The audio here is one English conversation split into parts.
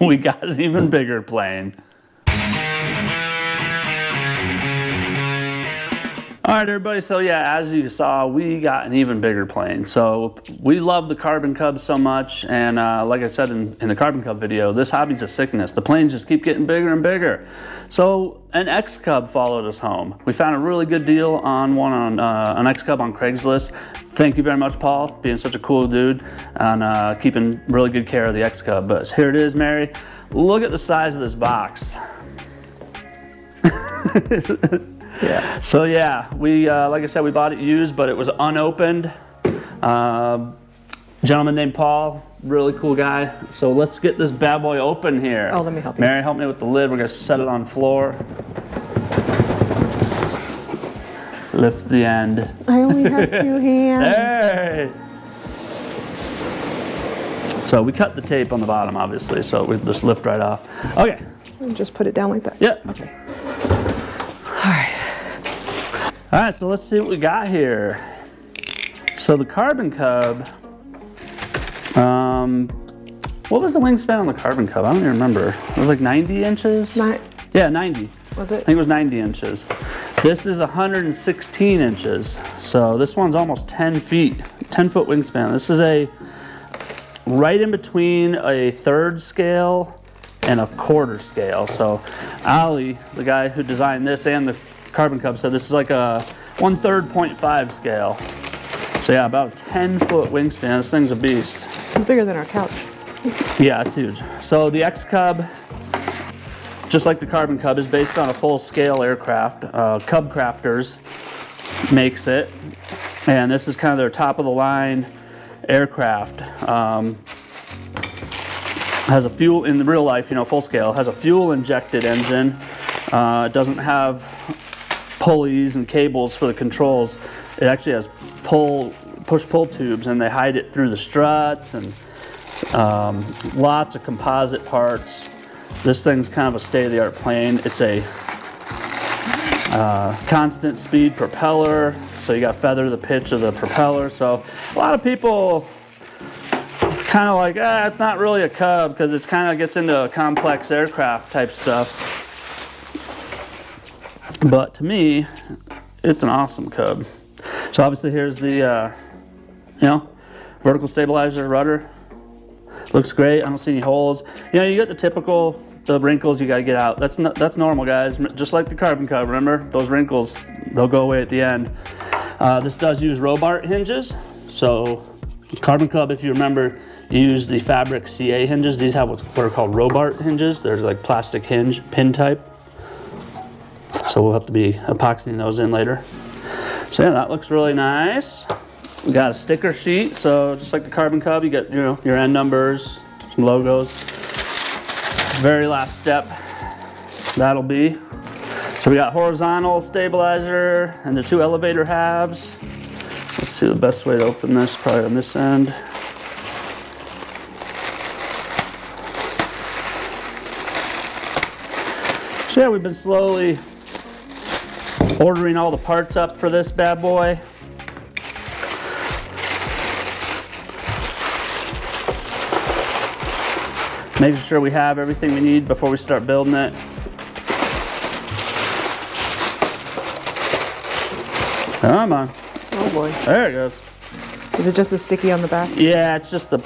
we got an even bigger plane. All right, everybody. So yeah, as you saw, we got an even bigger plane. So we love the Carbon Cub so much, and uh, like I said in, in, the Carbon Cub video, this hobby's a sickness. The planes just keep getting bigger and bigger. So an X Cub followed us home. We found a really good deal on one on uh, an X Cub on Craigslist. Thank you very much, Paul, being such a cool dude and uh, keeping really good care of the X Cub. But here it is, Mary. Look at the size of this box. Yeah. So yeah, we uh, like I said, we bought it used, but it was unopened. Uh, gentleman named Paul, really cool guy. So let's get this bad boy open here. Oh, let me help you. Mary, help me with the lid. We're gonna set it on floor. Lift the end. I only have two hands. Hey! So we cut the tape on the bottom, obviously, so we just lift right off. Okay. And just put it down like that. Yeah. Okay. All right. So let's see what we got here. So the Carbon Cub, um, what was the wingspan on the Carbon Cub? I don't even remember. It was like 90 inches? Yeah, 90. Was it? I think it was 90 inches. This is 116 inches. So this one's almost 10 feet, 10 foot wingspan. This is a right in between a third scale and a quarter scale. So Ali, the guy who designed this and the Carbon Cub said this is like a one third 0.5 scale. So yeah, about a 10 foot wingspan. This thing's a beast. It's bigger than our couch. Yeah, it's huge. So the X Cub, just like the Carbon Cub, is based on a full scale aircraft. Uh, Cub Crafters makes it. And this is kind of their top of the line aircraft. Um, has a fuel in the real life, you know, full scale, has a fuel injected engine. Uh, it doesn't have pulleys and cables for the controls. It actually has pull, push-pull tubes, and they hide it through the struts and um, lots of composite parts. This thing's kind of a state-of-the-art plane. It's a uh, constant speed propeller, so you got feather the pitch of the propeller. So a lot of people kind of like, ah, it's not really a Cub because it kind of gets into complex aircraft type stuff. But to me, it's an awesome Cub. So obviously here's the, uh, you know, vertical stabilizer rudder. Looks great. I don't see any holes. You know, you get the typical the wrinkles you gotta get out. That's no, that's normal, guys. Just like the Carbon Cub. Remember those wrinkles? They'll go away at the end. Uh, this does use Robart hinges. So Carbon Cub, if you remember, used the fabric CA hinges. These have what are called Robart hinges. They're like plastic hinge, pin type. So we'll have to be epoxying those in later. So yeah, that looks really nice. We got a sticker sheet. So just like the Carbon Cub, you get you know your end numbers, some logos. Very last step, that'll be. So we got horizontal stabilizer and the two elevator halves. Let's see the best way to open this, probably on this end. So yeah, we've been slowly ordering all the parts up for this bad boy. Making sure we have everything we need before we start building it. Come on. Oh boy. There it goes. Is it just as sticky on the back? Yeah, it's just the,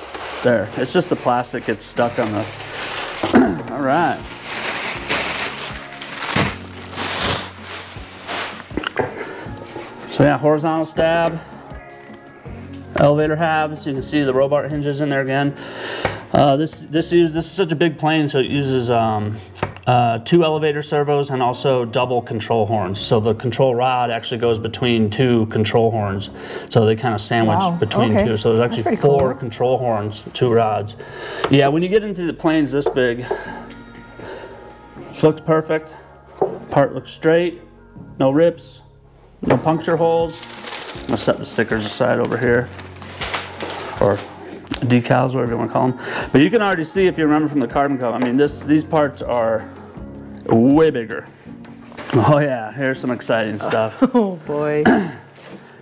there. It's just the plastic gets stuck on the, all right. So yeah, horizontal stab, elevator halves. You can see the Robart hinges in there again. Uh, this this is this is such a big plane, so it uses um, uh, two elevator servos and also double control horns. So the control rod actually goes between two control horns. So they kind of sandwich Wow, between okay. two. So there's actually pretty cool. four control horns, two rods. Yeah, when you get into the planes this big, this looks perfect. Part looks straight, no rips, no puncture holes. I'm gonna set the stickers aside over here, or decals, whatever you want to call them. But you can already see if you remember from the carbon cub. I mean, this these parts are way bigger. Oh yeah, here's some exciting stuff. Oh boy.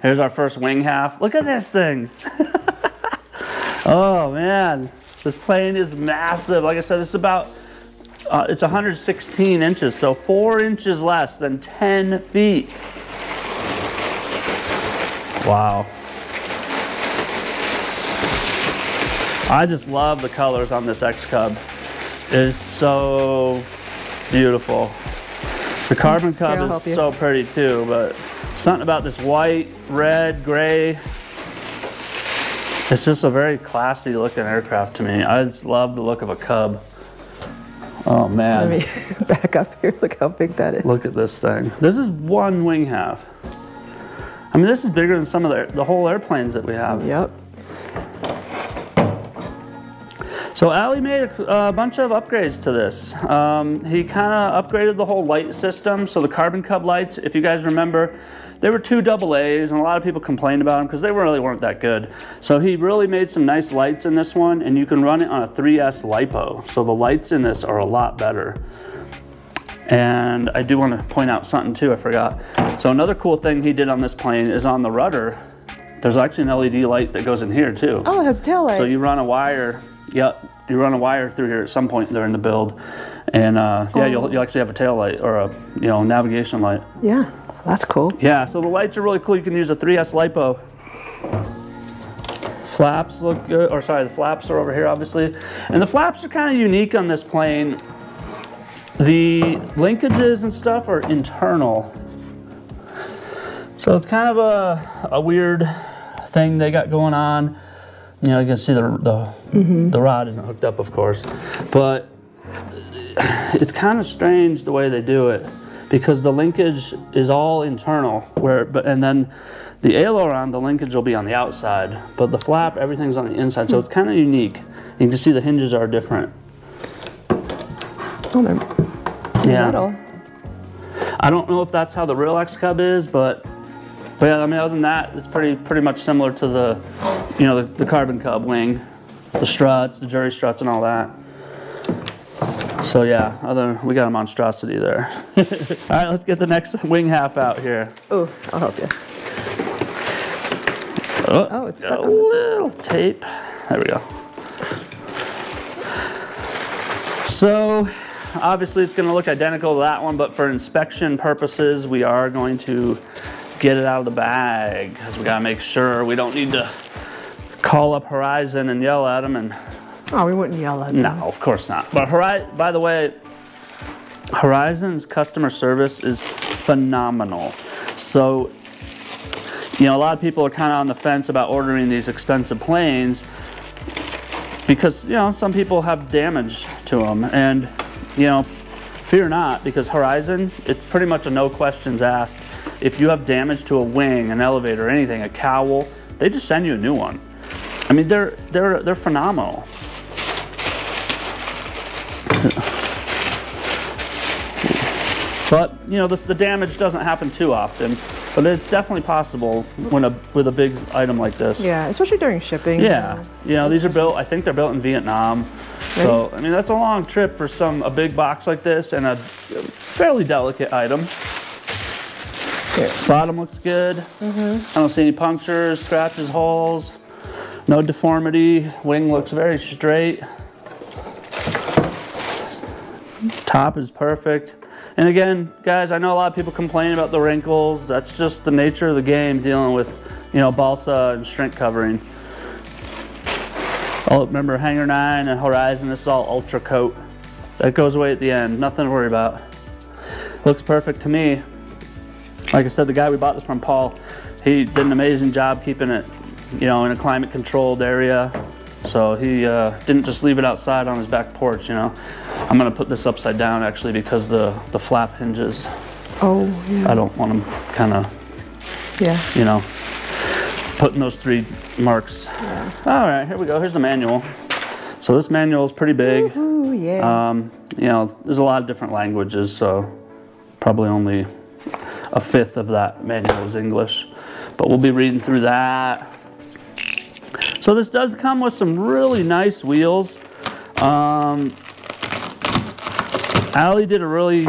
Here's our first wing half. Look at this thing. oh man. This plane is massive. Like I said, it's about, uh, it's 116 inches, so four inches less than 10 feet. Wow. I just love the colors on this X Cub. It is so beautiful. The carbon Here, cub help is so pretty too, but something about this white, red, gray. It's just a very classy looking aircraft to me. I just love the look of a cub. Oh man, Let me back up here. Look how big that is. look at this thing. This is one wing half. I mean, this is bigger than some of the, the whole airplanes that we have. Yep. So Ali made a, a bunch of upgrades to this. Um, he kind of upgraded the whole light system. So the Carbon Cub lights, if you guys remember, they were two double A's, and a lot of people complained about them because they really weren't that good. So he really made some nice lights in this one, and you can run it on a 3S LiPo. So the lights in this are a lot better. And I do want to point out something too, I forgot. So another cool thing he did on this plane is on the rudder, there's actually an LED light that goes in here too. Oh, it has tail light. So you run a wire, yep, you run a wire through here at some point during the build. And uh, yeah, you'll, you'll actually have a tail light or a you know navigation light. yeah, that's cool. Yeah, so the lights are really cool. You can use a 3S LiPo. Flaps look good, or sorry, the flaps are over here obviously. And the flaps are kind of unique on this plane. The linkages and stuff are internal. So it's kind of a, a weird thing they got going on. You know, you can see the, the, mm-hmm. the rod isn't hooked up, of course. But it's kind of strange the way they do it because the linkage is all internal where but and then the aileron the linkage will be on the outside but the flap everything's on the inside so it's kind of unique you can see the hinges are different Oh, they're yeah i don't know if that's how the real x cub is but but yeah i mean other than that it's pretty pretty much similar to the you know the, the carbon cub wing the struts the jury struts and all that so yeah other we got a monstrosity there all right let's get the next wing half out here Oh, I'll help you. Oh, Oh, it's a little tape. There we go. So, obviously, it's going to look identical to that one, but for inspection purposes, we are going to get it out of the bag because we got to make sure we don't need to call up Horizon and yell at them. And Oh, we wouldn't yell at them. no, of course not. But Horizon, by the way, Horizon's customer service is phenomenal. So, you know, a lot of people are kind of on the fence about ordering these expensive planes because, you know, some people have damage to them. And, you know, fear not because Horizon, it's pretty much a no questions asked. If you have damage to a wing, an elevator, anything, a cowl, they just send you a new one. I mean, they're, they're, they're phenomenal. But you know, the, the damage doesn't happen too often, but it's definitely possible when a with a big item like this. Yeah, especially during shipping. Yeah, you know, these are built. I think they're built in Vietnam. So I mean, that's a long trip for some a big box like this and a fairly delicate item. Here. Bottom looks good. Mm-hmm. I don't see any punctures, scratches, holes. No deformity. Wing looks very straight. Top is perfect. And again, guys, I know a lot of people complain about the wrinkles. That's just the nature of the game dealing with, you know, balsa and shrink covering. Oh, remember Hangar 9 and Horizon, this is all UltraCote. That goes away at the end, nothing to worry about. Looks perfect to me. Like I said, the guy we bought this from, Paul, he did an amazing job keeping it, you know, in a climate controlled area. So he uh, didn't just leave it outside on his back porch, you know. I'm gonna put this upside down actually because the, the flap hinges, Oh, yeah. I don't want them kind of, Yeah. you know, putting those three marks. All right, here we go. Here's the manual. So this manual is pretty big. Ooh, yeah. Um, you know, there's a lot of different languages, so probably only a fifth of that manual is English. But we'll be reading through that. So this does come with some really nice wheels. Um, Ali did a really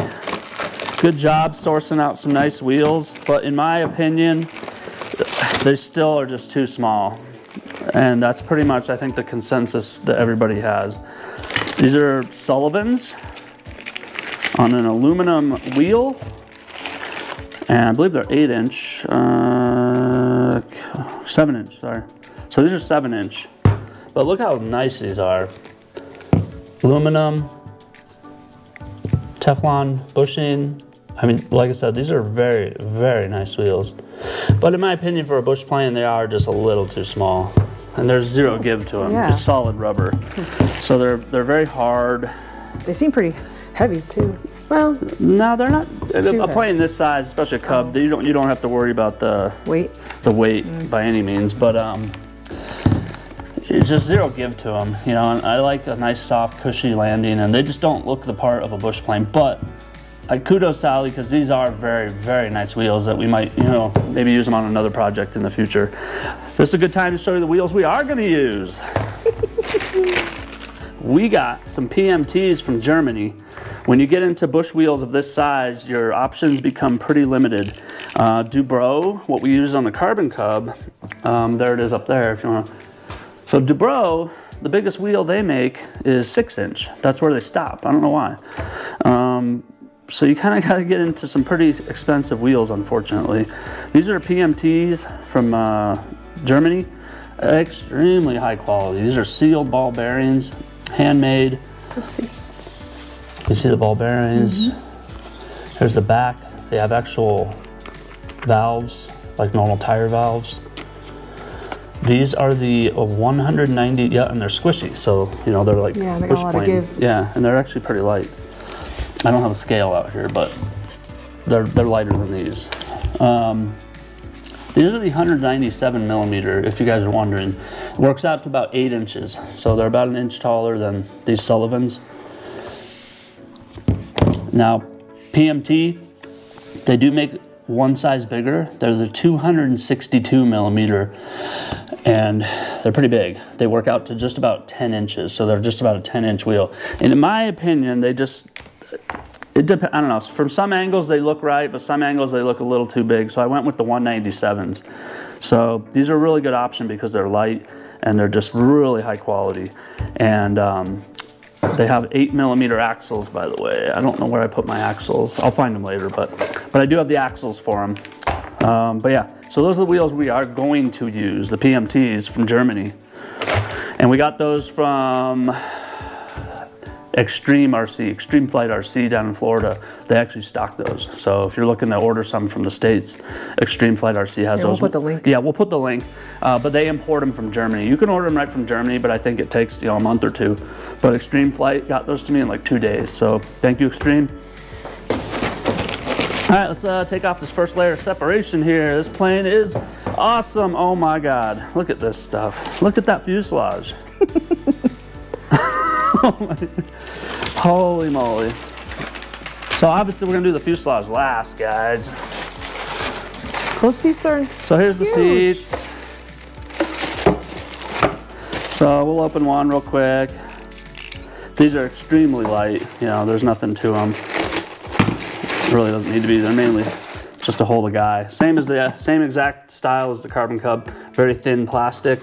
good job sourcing out some nice wheels, but in my opinion, they still are just too small. And that's pretty much, I think, the consensus that everybody has. These are Sullivans on an aluminum wheel. And I believe they're eight inch, uh, seven inch, sorry. So these are seven inch. But look how nice these are. Aluminum, Teflon bushing. I mean, like I said, these are very, very nice wheels. But in my opinion, for a bush plane, they are just a little too small. And there's zero give to them. Yeah. Just solid rubber. So they're they're very hard. They seem pretty heavy too. Well, No, they're not. A plane this size, especially a Cub, you don't you don't have to worry about the wait. the weight by any means, but um, it's just zero give to them. You know, and I like a nice, soft, cushy landing, and they just don't look the part of a bush plane. But I kudos to Ali because these are very, very nice wheels that we might, you know, maybe use them on another project in the future. This is a good time to show you the wheels we are going to use. we got some PMTs from Germany. When you get into bush wheels of this size, your options become pretty limited. Uh, Du-Bro, what we use on the Carbon Cub, um, there it is up there if you want to. So Du-Bro, the biggest wheel they make is six inch. That's where they stop. I don't know why. Um, so you kind of got to get into some pretty expensive wheels, unfortunately. These are PMTs from uh, Germany, extremely high quality. These are sealed ball bearings, handmade. Let's see. You see the ball bearings. Here's the back. They have actual valves, like normal tire valves. These are the uh, 190, yeah, and they're squishy, so you know they're like Yeah, they push a lot of plane. Yeah, and they're actually pretty light. I don't have a scale out here, but they're they're lighter than these. Um, these are the 197 millimeter, if you guys are wondering. Works out to about eight inches, so they're about an inch taller than these Sullivans. Now, PMT, they do make one size bigger. They're the 262 millimeter, and they're pretty big. They work out to just about 10 inches, so they're just about a 10 inch wheel. And in my opinion, they just, it dep- I don't know. From some angles they look right, but some angles they look a little too big. So I went with the 197s. So these are a really good option because they're light and they're just really high quality. And um, they have eight millimeter axles, by the way. I don't know where I put my axles. I'll find them later, but but I do have the axles for them. Um, but yeah, so those are the wheels we are going to use, the PMTs from Germany, and we got those from Extreme RC, Extreme Flight RC down in Florida. They actually stock those. So if you're looking to order some from the states, Extreme Flight RC has Yeah, we'll put the link. Yeah, we'll put the link. Uh, but they import them from Germany. You can order them right from Germany, but I think it takes you know a month or two. But Extreme Flight got those to me in like two days. So thank you, Extreme. All right, let's uh, take off this first layer of separation here. This plane is awesome. Oh my God, look at this stuff. Look at that fuselage. Holy moly. So obviously we're gonna do the fuselage last, guys. Those seats are So here's the seats. So we'll open one real quick. These are extremely light. You know, there's nothing to them. Really doesn't need to be. They're mainly just to hold a guy. Same as the same exact style as the Carbon Cub. Very thin plastic,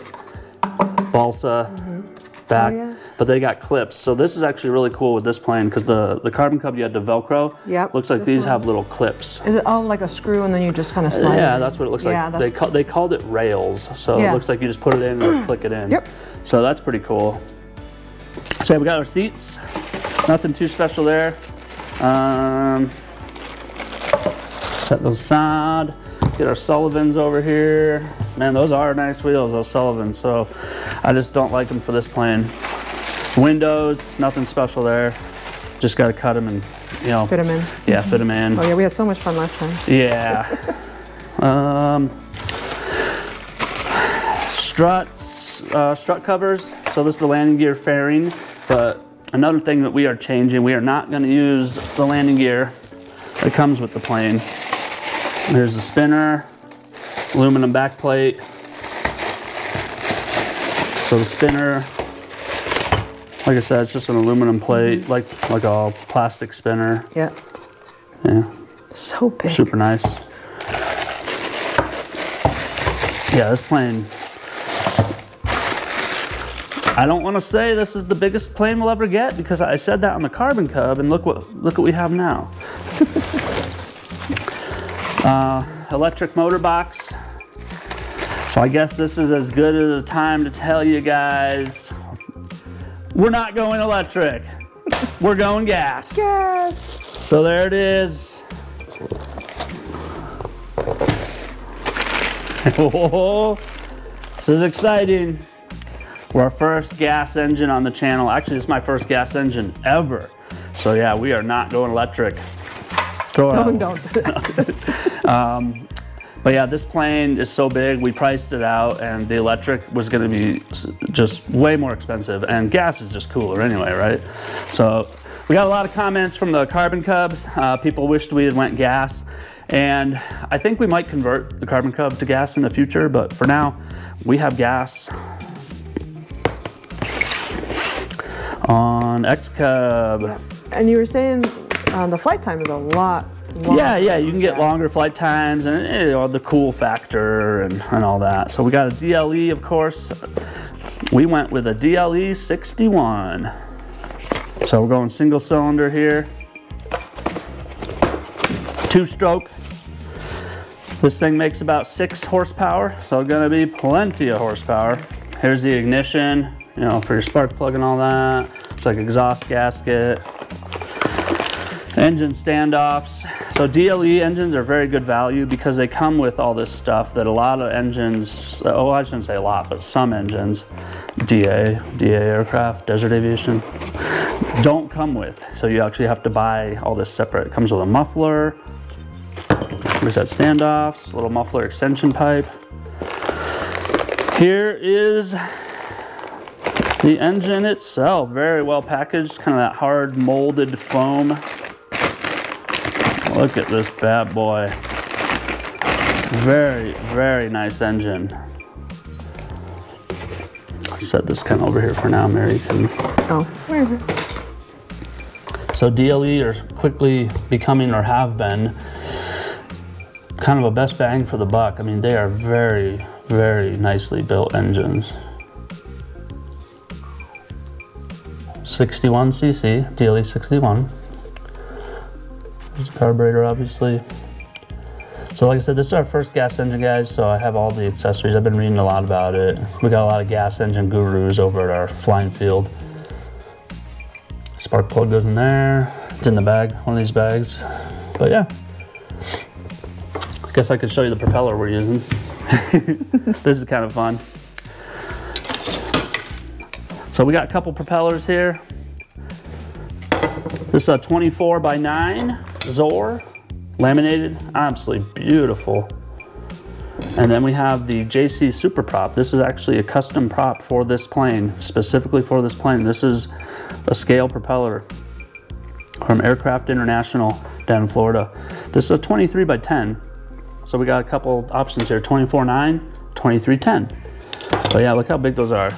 balsa mm-hmm. back, Oh, yeah. But they got clips. So this is actually really cool with this plane because the the Carbon Cub you had to Velcro. Yep, Looks like these one. have little clips. Is it oh like a screw and then you just kind of slide? Yeah, that's what it looks Yeah, like. They, ca- they called it rails, so it looks like you just put it in and click it in. Yep. So that's pretty cool. So we got our seats. Nothing too special there. Um, set those aside. Get our Sullivans over here. Man, those are nice wheels, those Sullivans. So I just don't like them for this plane. Windows, nothing special there. Just got to cut them and, you know, fit them in. yeah, fit them in. Oh yeah, we had so much fun last time. Yeah. um, struts, uh, strut covers. So this is the landing gear fairing. But another thing that we are changing, we are not going to use the landing gear that comes with the plane. There's the spinner, aluminum back plate. So the spinner, like I said, it's just an aluminum plate, like like a plastic spinner. Yeah. Yeah. So big. Super nice. Yeah, this plane I don't want to say this is the biggest plane we'll ever get because I said that on the Carbon Cub, and look what look what we have now. uh, electric motor box. So I guess this is as good as a time to tell you guys we're not going electric. We're going gas. Yes. So there it is. Oh, this is exciting. We're our first gas engine on the channel. Actually, this is my first gas engine ever. So yeah, we are not going electric. Throw it No, out. don't. But yeah, this plane is so big, we priced it out, and the electric was going to be just way more expensive, and gas is just cooler anyway, right? So we got a lot of comments from the Carbon Cubs. Uh, people wished we had went gas, and I think we might convert the Carbon Cub to gas in the future, but for now, we have gas on X Cub. And you were saying uh, the flight time is a lot. Yeah, yeah, you can get longer flight times and eh, you know, the cool factor and, and all that. So we got a DLE, of course. We went with a DLE 61. So we're going single cylinder here. Two stroke. This thing makes about six horsepower, so gonna be plenty of horsepower. Here's the ignition, you know, for your spark plug and all that. It's like exhaust gasket engine standoffs. So DLE engines are very good value because they come with all this stuff that a lot of engines, uh, oh, I shouldn't say a lot, but some engines, DA, DA aircraft, desert aviation, don't come with. So you actually have to buy all this separate. It comes with a muffler, reset standoffs, little muffler extension pipe. Here is the engine itself, very well packaged, kind of that hard molded foam. Look at this bad boy. Very, very nice engine. Set this kind of over here for now, Mary can. Oh, where is it? So DLE are quickly becoming or have been kind of a best bang for the buck. I mean, they are very, very nicely built engines. 61 cc, DLE 61. There's the carburetor, obviously. So, like I said, this is our first gas engine, guys. So I have all the accessories. I've been reading a lot about it. We got a lot of gas engine gurus over at our flying field. Spark plug goes in there. It's in the bag, one of these bags. But yeah. I guess I could show you the propeller we're using. this is kind of fun. So we got a couple propellers here. This is a 24 by 9 XOAR, laminated, absolutely beautiful. And then we have the JC Super Prop. This is actually a custom prop for this plane, specifically for this plane. This is a scale propeller from Aircraft International down in Florida. This is a 23 by 10. So we got a couple options here, 24.9, 23.10. But yeah, look how big those are.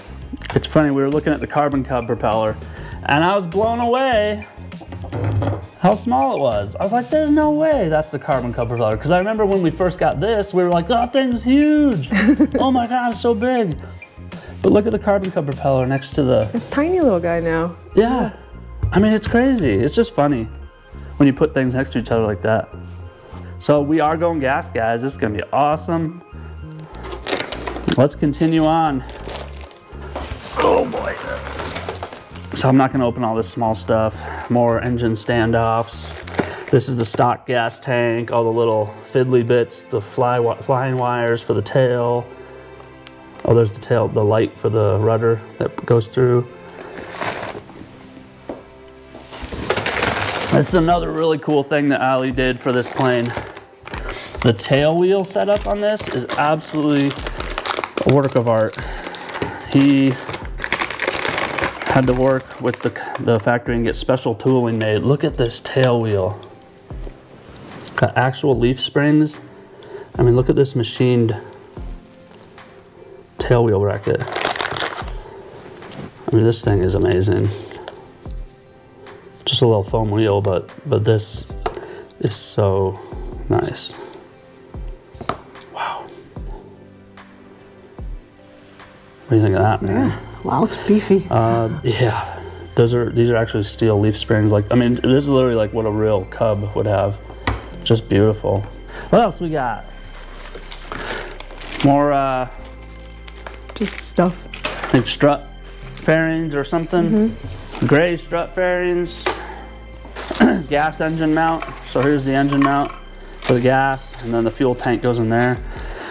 It's funny, we were looking at the Carbon Cub propeller and I was blown away how small it was. I was like, there's no way that's the Carbon Cub propeller. Because I remember when we first got this, we were like, that thing's huge. oh my God, it's so big. But look at the Carbon Cub propeller next to the, This tiny little guy now. yeah. I mean, it's crazy. It's just funny when you put things next to each other like that. So we are going gas, guys. This is gonna be awesome. Let's continue on. Oh boy. So I'm not gonna open all this small stuff. More engine standoffs. This is the stock gas tank, all the little fiddly bits, the fly, flying wires for the tail. Oh, there's the tail, the light for the rudder that goes through. This is another really cool thing that Ali did for this plane. The tail wheel setup on this is absolutely a work of art. He had to work with the, the factory and get special tooling made. Look at this tail wheel. Got actual leaf springs. I mean, look at this machined tail wheel bracket. I mean, this thing is amazing just a little foam wheel, but but this is so nice. Wow. What do you think of that, man? Wow, it's beefy. Uh, yeah, those are these are actually steel leaf springs. Like I mean, this is literally like what a real cub would have. Just beautiful. What else we got? More uh, Just stuff. like strut fairings or something. Gray strut fairings. gas engine mount. So here's the engine mount for the gas, and then the fuel tank goes in there.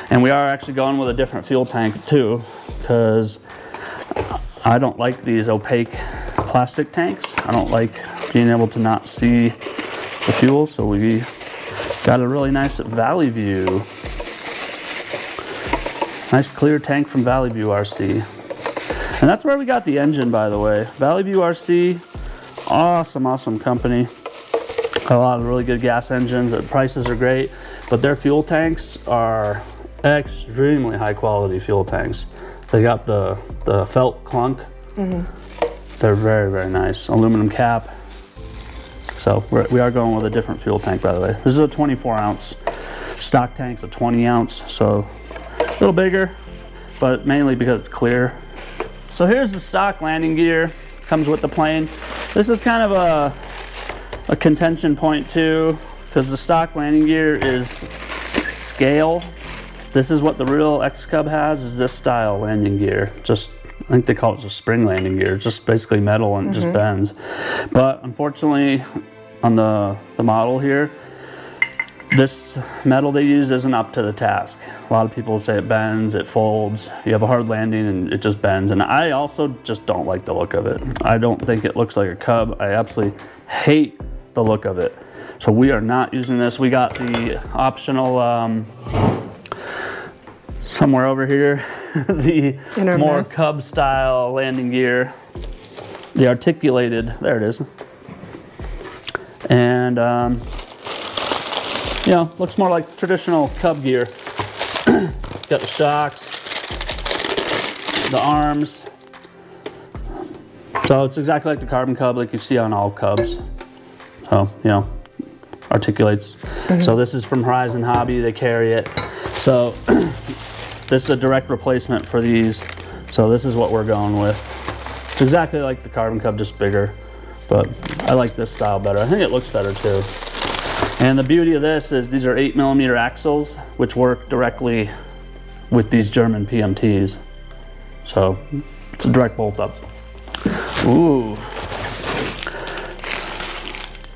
And we are actually going with a different fuel tank too, because I don't like these opaque plastic tanks. I don't like being able to not see the fuel, so we got a really nice Valley View. Nice clear tank from Valley View RC. And that's where we got the engine, by the way. Valley View RC, awesome, awesome company. Got a lot of really good gas engines. The prices are great, but their fuel tanks are extremely high quality fuel tanks. They got the, the felt clunk. Mm-hmm. They're very, very nice. Aluminum cap. So we're, we are going with a different fuel tank, by the way. This is a 24 ounce. Stock tank's a 20 ounce, so a little bigger, but mainly because it's clear. So here's the stock landing gear. Comes with the plane. This is kind of a, a contention point too, because the stock landing gear is scale. This is what the real X Cub has, is this style landing gear. Just, I think they call it just spring landing gear. It's just basically metal and it just bends. But unfortunately, on the, the model here, this metal they use isn't up to the task. A lot of people say it bends, it folds, you have a hard landing and it just bends. And I also just don't like the look of it. I don't think it looks like a Cub. I absolutely hate the look of it. So we are not using this. We got the optional, um, somewhere over here, the more. Cub style landing gear. The articulated, there it is. And um, you know, looks more like traditional Cub gear. Got the shocks, the arms. So it's exactly like the Carbon Cub, like you see on all Cubs. So, you know, articulates. So this is from Horizon Hobby, they carry it. So this is a direct replacement for these. So this is what we're going with. It's exactly like the Carbon Cub, just bigger. But I like this style better. I think it looks better too. And the beauty of this is these are eight millimeter axles, which work directly with these German PMTs. So it's a direct bolt up. Ooh.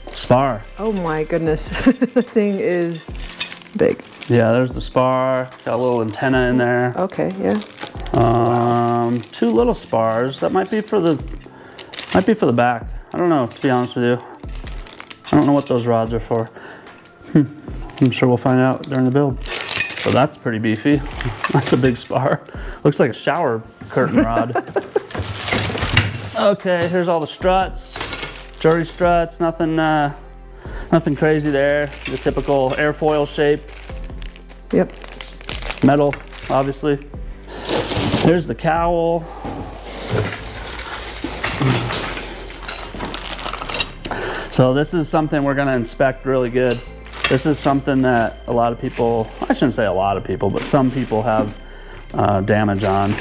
Spar. Oh my goodness. the thing is big. Yeah, there's the spar. Got a little antenna in there. Okay, yeah. Um, two little spars. That might be for the might be for the back. I don't know, to be honest with you. I don't know what those rods are for. Hmm. I'm sure we'll find out during the build. So that's pretty beefy. That's a big spar. Looks like a shower curtain rod. okay, here's all the struts. Jury struts, nothing uh, nothing crazy there. The typical airfoil shape, Yep. metal, obviously. There's the cowl. So this is something we're gonna inspect really good. This is something that a lot of people, I shouldn't say a lot of people, but some people have uh, damage on.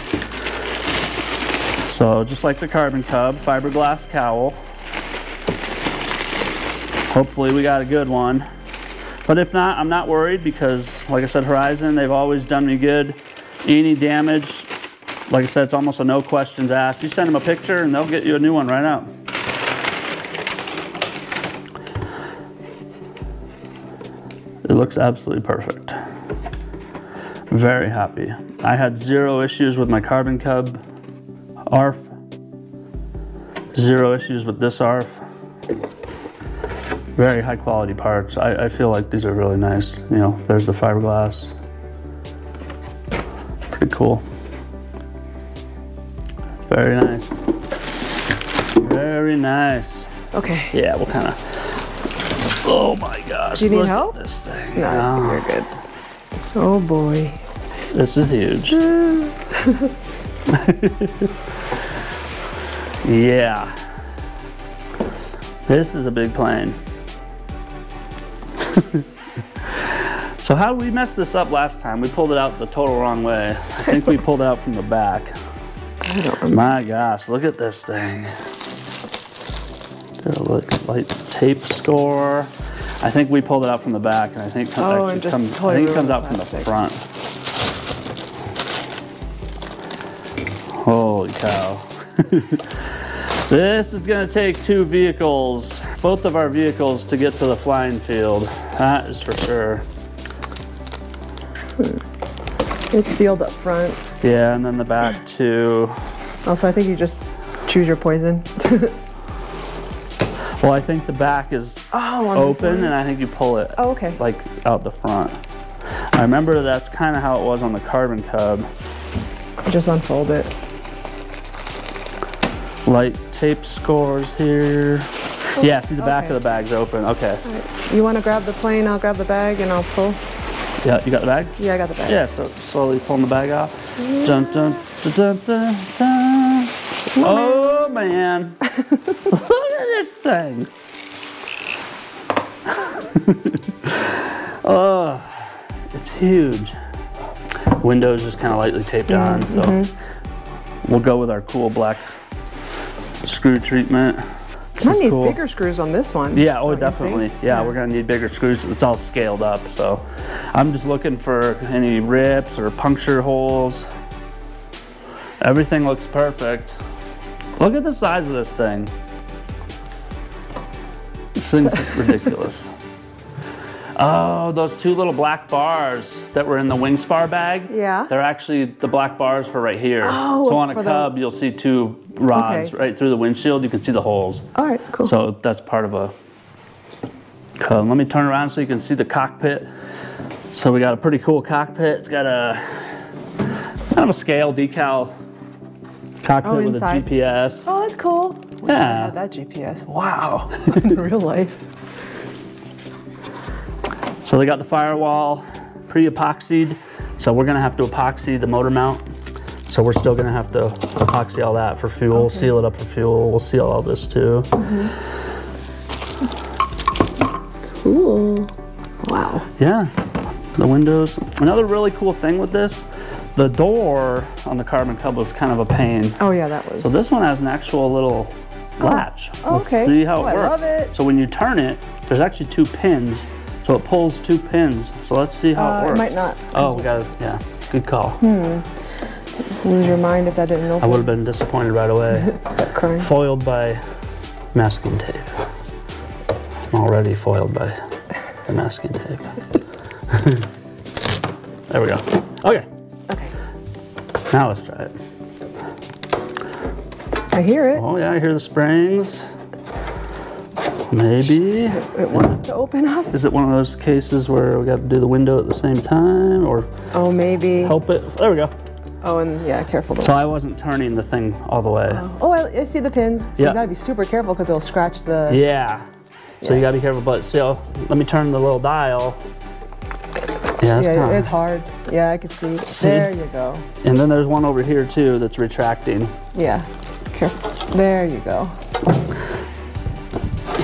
So just like the Carbon Cub, fiberglass cowl. Hopefully we got a good one. But if not, I'm not worried because, like I said, Horizon, they've always done me good. Any damage, like I said, it's almost a no questions asked. You send them a picture and they'll get you a new one right out. It looks absolutely perfect. Very happy. I had zero issues with my Carbon Cub ARF. Zero issues with this ARF very high quality parts. I, I feel like these are really nice. You know, there's the fiberglass. Pretty cool. Very nice. Very nice. Okay. Yeah, we'll kind of. Oh my gosh! Do you need help? This thing. No, Oh, you're good. Oh boy. this is huge. yeah. This is a big plane. so how did we mess this up last time? We pulled it out the total wrong way. I think we pulled it out from the back. I don't remember. My gosh, look at this thing. There, look, light tape score. I think we pulled it out from the back, and I think it Oh, actually comes. I think it comes out the from the front. Holy cow! this is gonna take two vehicles, both of our vehicles, to get to the flying field. That is for sure. It's sealed up front. Yeah, and then the back too. Also, I think you just choose your poison. Well, I think the back is oh, open, and I think you pull it Oh, okay. like out the front. I remember that's kind of how it was on the Carbon Cub. Just unfold it. Light tape scores here. Yeah, see the back okay. of the bag's open. Okay. You want to grab the plane? I'll grab the bag and I'll pull. Yeah, you got the bag? Yeah, I got the bag. Yeah, so slowly pulling the bag off. Dun, dun, dun, dun, dun, dun. Oh man. Look at this thing. oh, it's huge. Windows just kind of lightly taped on, so mm-hmm. we'll go with our cool black screw treatment. This I is need cool. bigger screws on this one. Yeah, oh, definitely. think? Yeah, we're gonna need bigger screws. It's all scaled up, so I'm just looking for any rips or puncture holes. Everything looks perfect. Look at the size of this thing. This thing's ridiculous. Oh, those two little black bars that were in the wing spar bag. Yeah. They're actually the black bars for right here. Oh, so on a for the- Cub, you'll see two rods Okay. right through the windshield. You can see the holes. All right, cool. So that's part of a Cub. Let me turn around so you can see the cockpit. So we got a pretty cool cockpit. It's got a kind of a scale decal cockpit Oh, with a GPS. oh, that's cool. Yeah. Yeah, that GPS. Wow. In real life. So they got the firewall pre-epoxied. So we're gonna have to epoxy the motor mount. So we're still gonna have to epoxy all that for fuel, seal it up for fuel. We'll seal all this too. Mm-hmm. Cool. Wow. Yeah, the windows. Another really cool thing with this, the door on the Carbon Cub was kind of a pain. Oh yeah, that was. So this one has an actual little oh, latch. Oh, Let's okay. see how Oh, it I love it. So when you turn it, there's actually two pins. So it pulls two pins. So let's see how Uh, it it works. might not. Oh, we got it. Yeah, good call. Hmm. Lose your mind if that didn't work? I would have been disappointed right away. Start crying. foiled by masking tape. I'm already foiled by the masking tape. there we go. Okay, Okay. now let's try it. I hear it. Oh yeah, I hear the springs. Maybe. It wants to open up. Is it one of those cases where we got to do the window at the same time or Oh, maybe. help it? There we go. Oh, and yeah, careful. So I wasn't turning the thing all the way. Oh, I, I see the pins. So Yeah. you gotta be super careful because it'll scratch the. Yeah. So you gotta be careful. But see, let me turn the little dial. Yeah, Yeah, kinda, it's hard. Yeah, I could see. See? There you go. And then there's one over here too that's retracting. Yeah. Careful. There you go.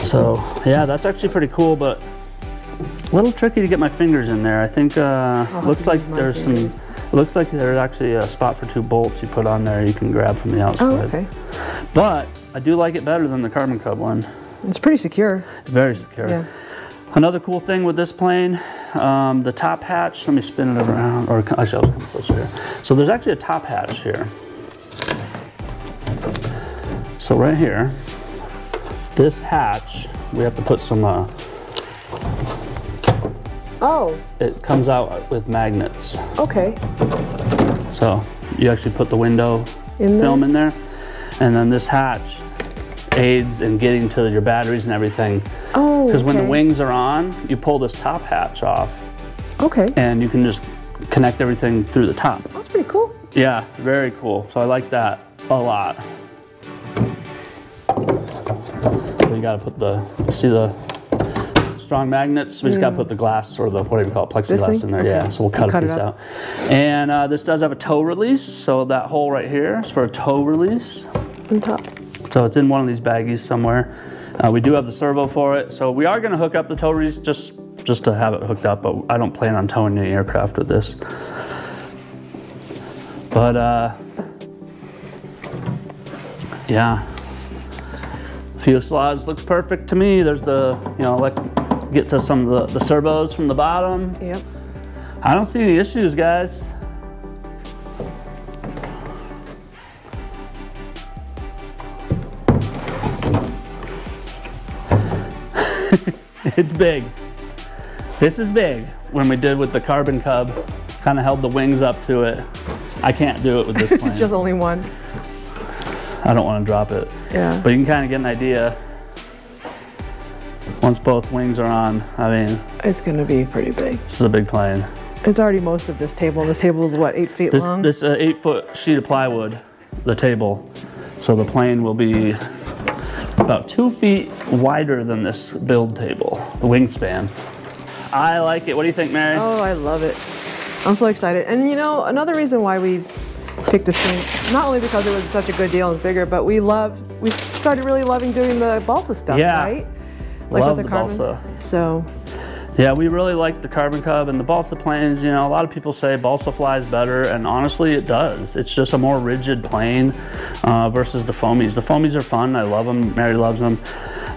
So yeah, that's actually pretty cool, but a little tricky to get my fingers in there. I think uh, looks like there's fingers. some. Looks like there's actually a spot for two bolts you put on there you can grab from the outside. Oh, okay. But I do like it better than the Carbon Cub one. It's pretty secure. Very secure. Yeah. Another cool thing with this plane, um, the top hatch, let me spin it around, or actually I'll come closer here. So there's actually a top hatch here. So right here, this hatch, we have to put some, uh, Oh, it comes out with magnets. okay. So you actually put the window In film in there, and then this hatch aids in getting to your batteries and everything. Oh, Because when the wings are on, you pull this top hatch off, Okay. and you can just connect everything through the top. That's pretty cool. Yeah, very cool. So I like that a lot. So you gotta put the, see the strong magnets? We just gotta put the glass or the, whatever you call it, plexiglass in there. Yeah, so we'll cut Cut a piece out. And uh, this does have a tow release. So that hole right here is for a tow release. On top. So it's in one of these baggies somewhere. Uh, we do have the servo for it. So we are gonna hook up the tow release just, just to have it hooked up, but I don't plan on towing any aircraft with this. But uh, Yeah. Fuselage looks perfect to me. There's the, you know, like get to some of the, the servos from the bottom. Yep. I don't see any issues, guys. it's big. This is big. When we did with the Carbon Cub, kind of held the wings up to it. I can't do it with this plane. Just only one. I don't want to drop it. Yeah. But you can kind of get an idea. Once both wings are on, I mean, It's gonna be pretty big. this is a big plane. It's already most of this table. This table is what, eight feet This long? this uh, eight foot sheet of plywood, the table, so the plane will be about two feet wider than this build table, the wingspan. I like it. What do you think, Mary? Oh, I love it. I'm so excited. And you know, another reason why we picked this thing, not only because it was such a good deal and bigger, but we love, we started really loving doing the balsa stuff, Yeah. right? Love with the balsa. So, Yeah, we really like the Carbon Cub and the balsa planes. You know, a lot of people say balsa flies better, and honestly, it does. It's just a more rigid plane uh, versus the foamies. The foamies are fun. I love them. Mary loves them.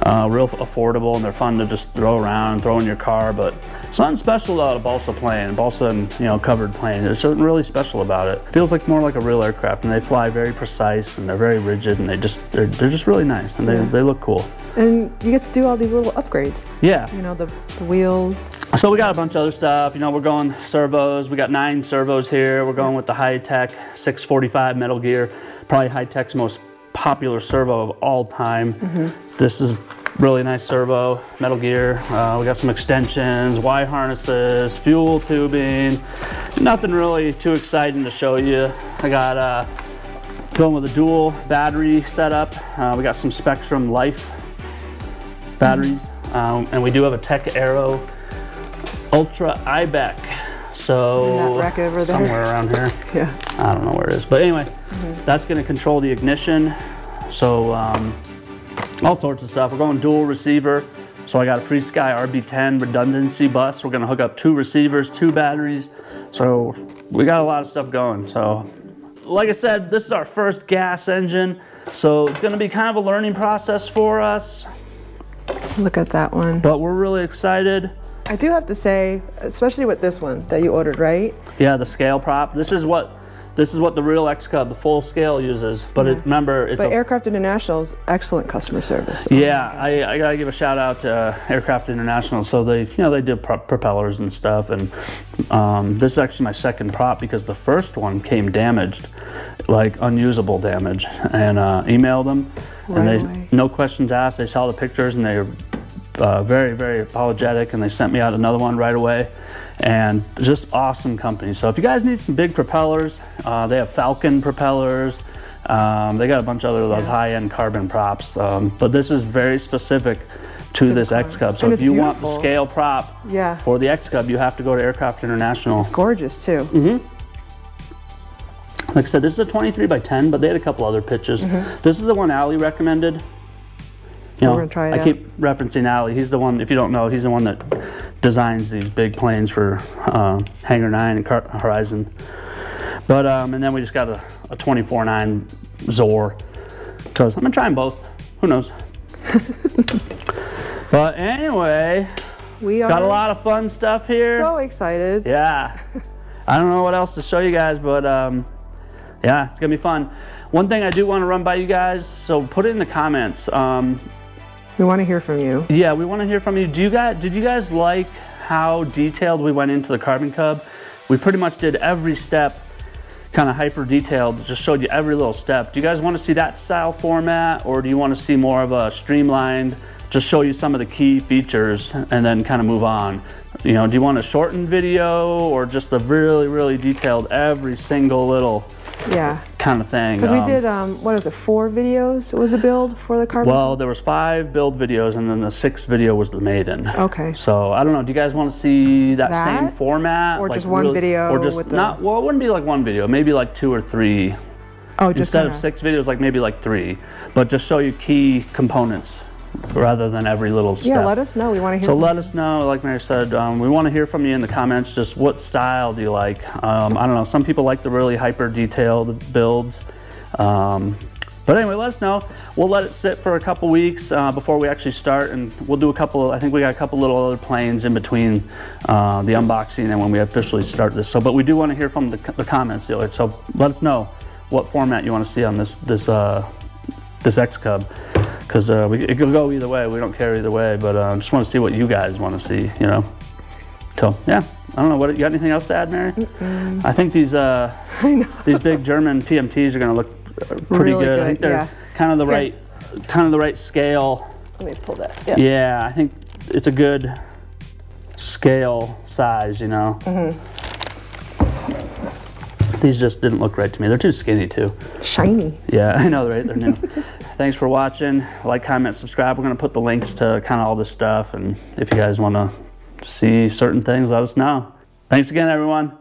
Uh, real affordable, and they're fun to just throw around, throw in your car. But something special about a balsa plane, a balsa and you know covered plane. There's something really special about it. Feels like more like a real aircraft, and they fly very precise, and they're very rigid, and they just they're, they're just really nice, and they, they look cool. and you get to do all these little upgrades. Yeah. You know, the, the wheels. So we got a bunch of other stuff. You know, we're going servos. We got nine servos here. We're going with the Hitec 645 Metal Gear, probably Hitec's most popular servo of all time. Mm-hmm. This is really nice servo, Metal Gear. Uh, we got some extensions, Y harnesses, fuel tubing. Nothing really too exciting to show you. I got uh, going with a dual battery setup. Uh, we got some Spektrum Life batteries, um, and we do have a Tech Aero Ultra IBEC. So In over there. somewhere around here. Yeah. I don't know where it is, but anyway, that's going to control the ignition. So um, all sorts of stuff. We're going dual receiver. So I got a FrSky RB10 redundancy bus. We're going to hook up two receivers, two batteries. So we got a lot of stuff going. So like I said, this is our first gas engine. So it's going to be kind of a learning process for us, Look at that one. but we're really excited. I do have to say, especially with this one that you ordered, right? Yeah, the scale prop. This is what this is what the real X Cub, the full scale uses. But it, remember, it's But Aircraft International's excellent customer service. so- Yeah, I, I gotta give a shout out to uh, Aircraft International. So they, you know, they did pro- propellers and stuff, and um, this is actually my second prop because the first one came damaged, like unusable damage, and uh, emailed them, and they, away. no questions asked. They saw the pictures and they were uh, very, very apologetic, and they sent me out another one right away. And just awesome company. So if you guys need some big propellers, uh, they have Falcon propellers. Um, they got a bunch of other like, high-end carbon props, um, but this is very specific to this X Cub. So And if you want the scale prop Yeah. for the X Cub, you have to go to Aircraft International. It's gorgeous too. Mm-hmm. Like I said, this is a 23 by 10, but they had a couple other pitches. This is the one Ali recommended. You we're know, gonna try it I out. keep referencing Ali. He's the one, if you don't know, he's the one that designs these big planes for uh, Hangar 9 and Car- Horizon. But, um, and then we just got a, a 24-9 XOAR. Because I'm going to try them both. Who knows? but anyway, We are got a lot of fun stuff here. so excited. Yeah. I don't know what else to show you guys, but um, yeah, it's gonna be fun. One thing I do want to run by you guys, so put it in the comments. Um, We want to hear from you. yeah, we want to hear from you. Do you guys did you guys like how detailed we went into the Carbon Cub? We pretty much did every step kind of hyper detailed, just showed you every little step. Do you guys want to see that style format or do you want to see more of a streamlined, just show you some of the key features and then kind of move on? You know, do you want a shortened video or just a really, really detailed every single little Yeah. Kind of thing? Because we Um, did, um, what is it, four videos was the build for the carbon? Well, there was five build videos and then the sixth video was the maiden. okay. So I don't know. Do you guys want to see that, same format, Or just one video or just with the- not? Well, it wouldn't be like one video. Maybe like two or three. Oh, just Instead of kinda- six videos, like maybe like three, but just show you key components rather than every little step. Yeah, let us know. We want to hear So let us know, like Mary said, um, we want to hear from you in the comments. Just what style do you like? Um, I don't know. Some people like the really hyper detailed builds. Um, But anyway, let us know. We'll let it sit for a couple weeks uh, before we actually start, and we'll do a couple. I think we got a couple little other planes in between uh, the unboxing and when we officially start this. So, but we do want to hear from the, the comments, dealer. So let us know what format you want to see on this this uh, this X Cub, because uh, we it could go either way. We don't care either way, but uh, just want to see what you guys want to see. You know. So yeah, I don't know. What you got? Anything else to add, Mary? I think these uh, these big German PMTs are going to look pretty Really good. I think they're yeah. kind of the right kind of the right scale. Let me pull that. Yeah. Yeah, I think it's a good scale size. You know. Mm-hmm. These just didn't look right to me. They're too skinny too. Shiny. Yeah, I know, right? They're new. Thanks for watching. Like, comment, subscribe. We're going to put the links to kind of all this stuff. And if you guys want to see certain things, let us know. Thanks again, everyone.